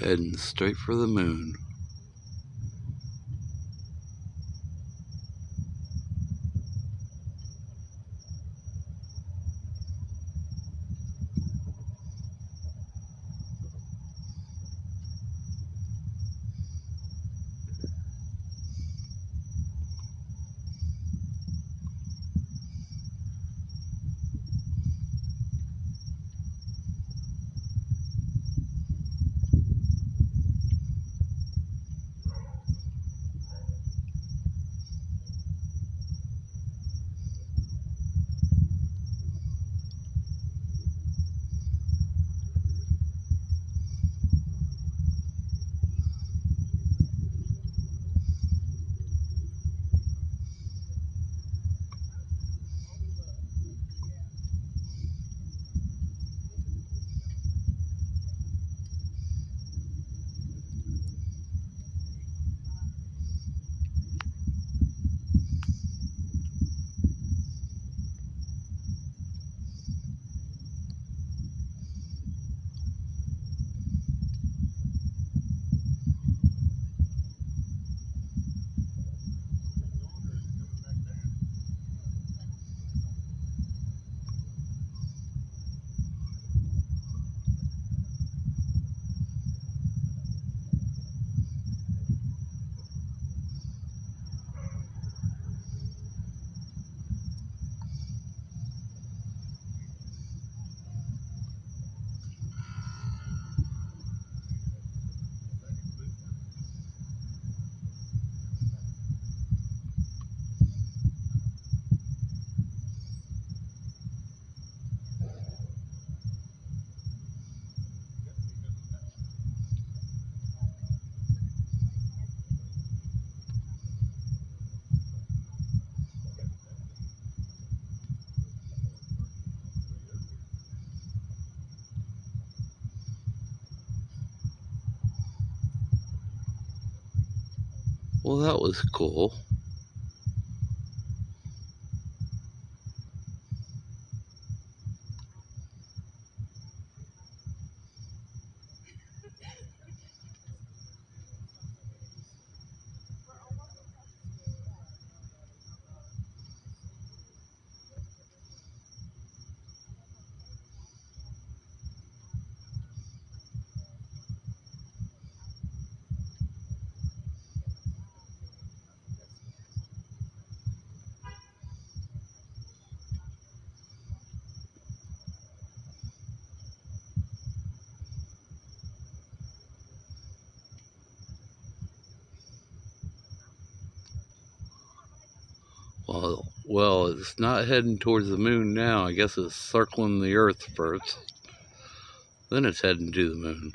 Heading straight for the moon. Well, that was cool. Well, it's not heading towards the moon now. I guess it's circling the Earth first. Then it's heading to the moon.